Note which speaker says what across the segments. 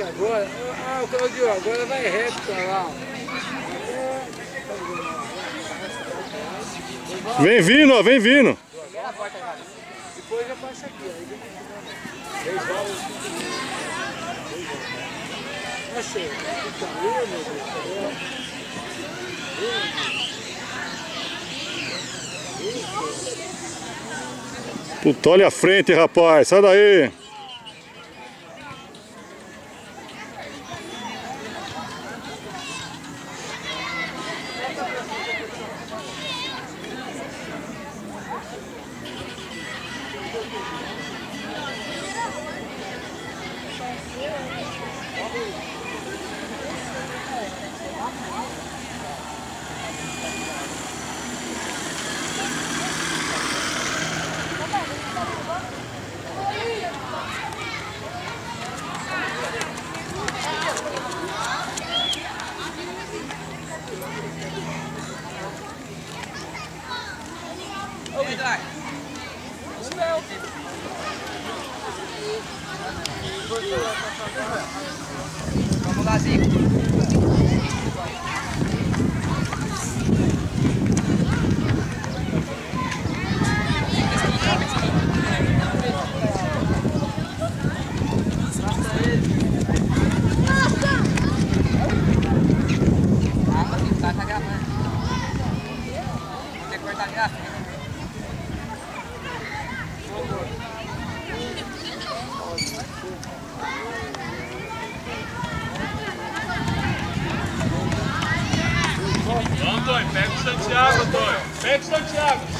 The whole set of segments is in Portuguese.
Speaker 1: que agora. Ah, o Claudio, agora vai reto pra lá.
Speaker 2: Vem vindo, ó, vem vindo.
Speaker 1: Depois já passa aqui, aí vem meu Deus.
Speaker 2: Puta, olha a frente, rapaz. Sai daí.
Speaker 3: Vamos lá, Zico. Calma, Zico, tá, tá gravando. Tem que cortar ali na frente.
Speaker 4: Vamos, Antônio, pega o Santiago, Antônio. Pega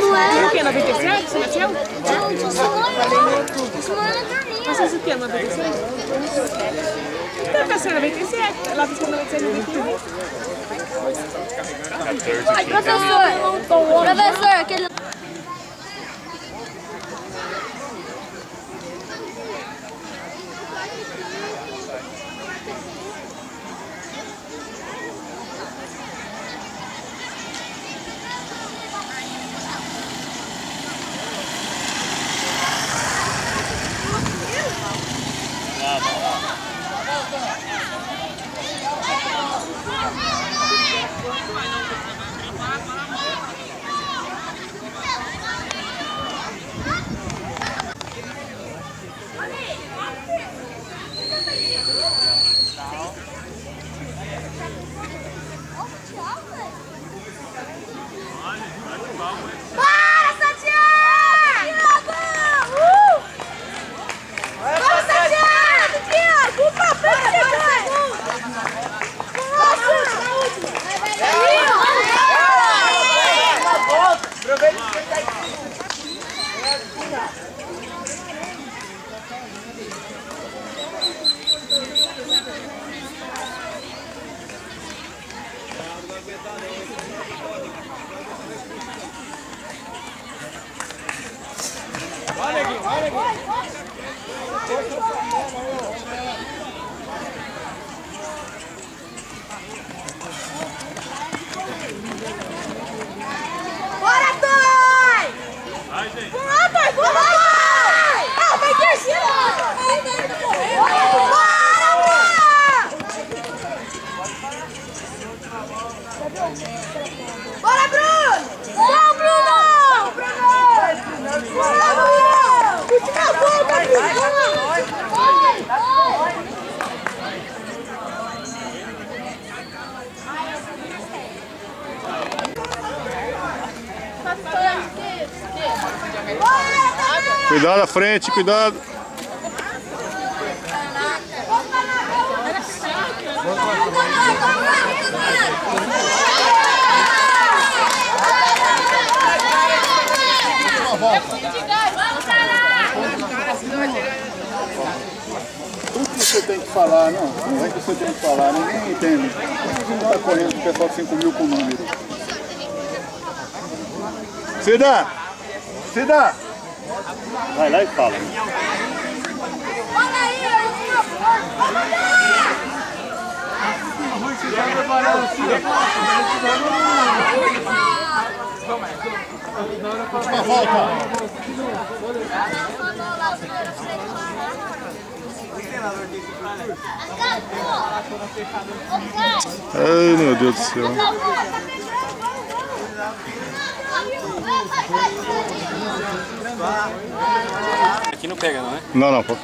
Speaker 5: não é.
Speaker 6: O que, 97? Você nasceu?
Speaker 5: Não, de sonho. De sonho dormindo.
Speaker 6: Você nasceu o que, 96? Então, pensando em 97. Ela em 97, 91.
Speaker 5: Professor, professor, aquele...
Speaker 4: Vai,
Speaker 6: neguinho, vai, neguinho.
Speaker 2: Cuidado à frente, cuidado.
Speaker 7: Tudo que você tem que falar, não. Não é que você tem que falar, ninguém entende. Não está correndo com o pessoal de 5 mil com número.
Speaker 2: Cida!
Speaker 7: Cida! Vai lá e fala.
Speaker 5: Olha aí, última volta!
Speaker 7: Última volta.
Speaker 2: Ai, meu Deus do céu.
Speaker 3: Aqui não pega não, né?
Speaker 2: Não, não, pode.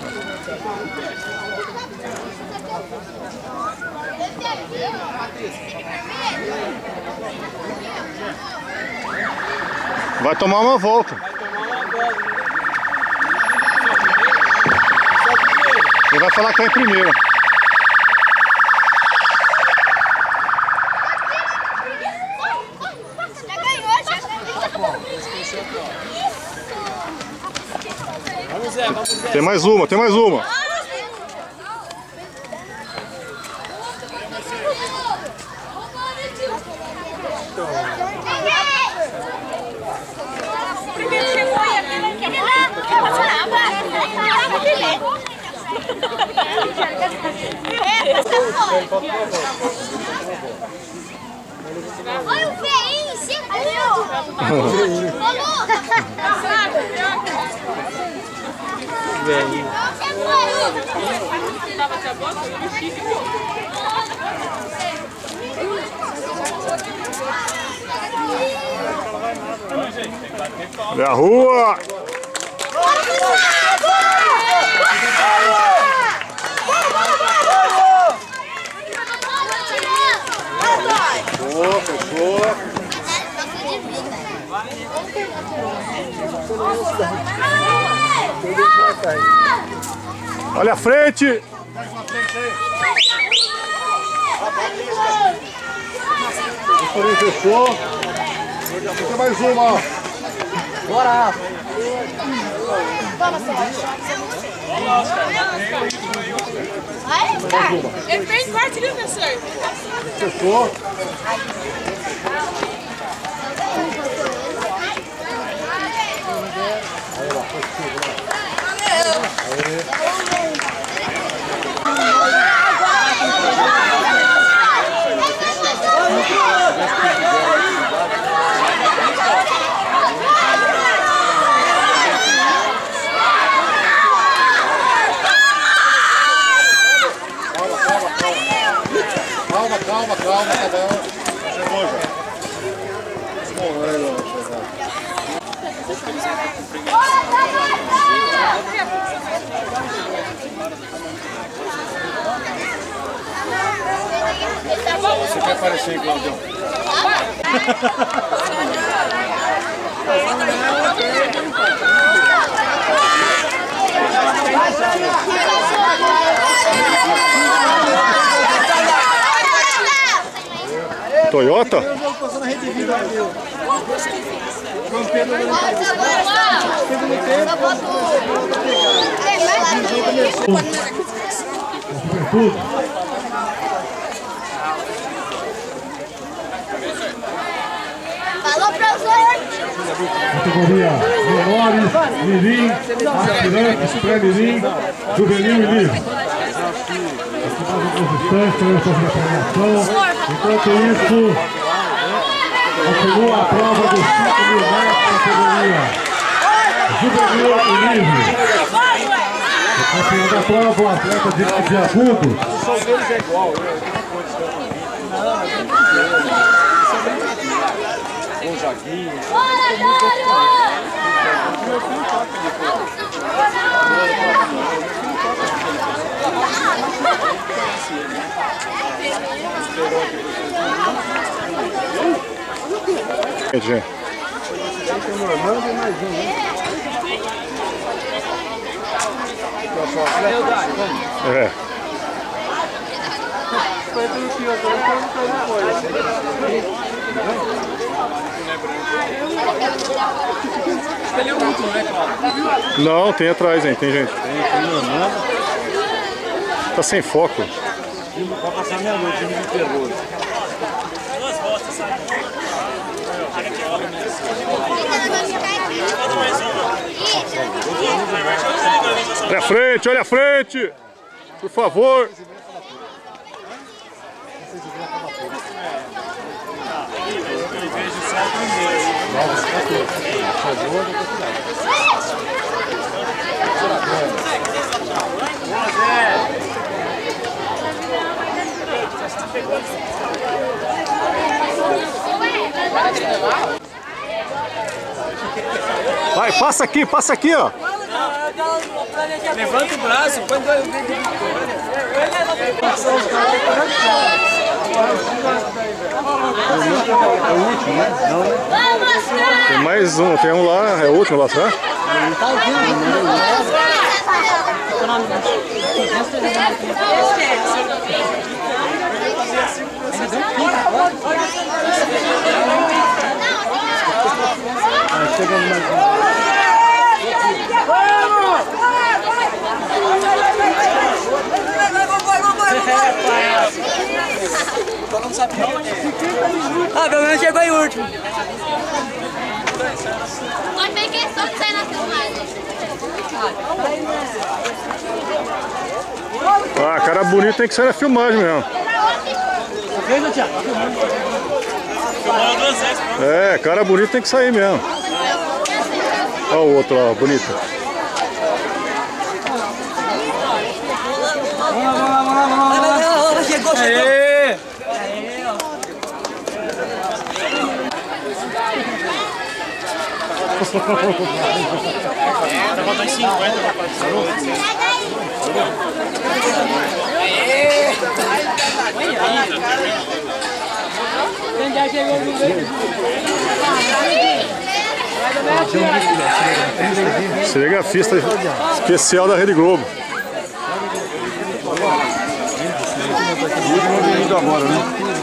Speaker 2: Vai tomar uma volta. Ele vai falar que tá em primeira.
Speaker 5: Já ganhou, já
Speaker 4: Vamos, Zé, vamos, Zé.
Speaker 2: Tem mais uma, tem mais uma.
Speaker 6: Chegou aí, aquele que quer passar água.
Speaker 5: É, passa fora. Olha o veinho, segundo. Ô, Lucas.
Speaker 2: Olha a rua.
Speaker 7: Fechou, fechou.
Speaker 2: Olha a frente.
Speaker 7: O fechou. Fica mais uma, ó.
Speaker 6: Ele fez parte, viu, professor?
Speaker 7: Fechou. Calma, calma, calma, cada um. Chegou já. Morreu, chegou. Você quer aparecer, Claudião?
Speaker 2: Toyota?
Speaker 5: Professor.
Speaker 8: Categoria menores, mirim, aspirantes, pré-mirim, juvenil e livre. Aqui mais alguns instantes, eu. Enquanto isso, continua a prova dos 5 mil metros na categoria juvenil e livre. Campeão da prova, o atleta de, de agudos.
Speaker 1: O som é igual, né? Gonzaguinha.
Speaker 2: Gente, gente.
Speaker 1: Normando e mais um, né?
Speaker 2: É. Não, tem atrás, hein? Tem gente. Tá sem foco.
Speaker 1: Vai passar meia-noite, time de terror.
Speaker 2: Olha a frente, olha a frente! Por favor. Vai, passa aqui, passa aqui, ó.
Speaker 3: Levanta o braço, põe dois
Speaker 2: Tem mais um, tem um lá, é o último lá, tá?
Speaker 9: Ah, pelo menos chegou em último.
Speaker 5: Agora tem questão de sair na filmagem.
Speaker 2: Ah, cara bonito tem que sair na filmagem mesmo.
Speaker 3: Pronto.
Speaker 2: É, cara bonito tem que sair mesmo. Olha o outro lá, bonito.
Speaker 9: Chegou, chegou.
Speaker 3: 2,50 pra participar.
Speaker 2: Chega a fista especial da Rede Globo.
Speaker 7: agora, né?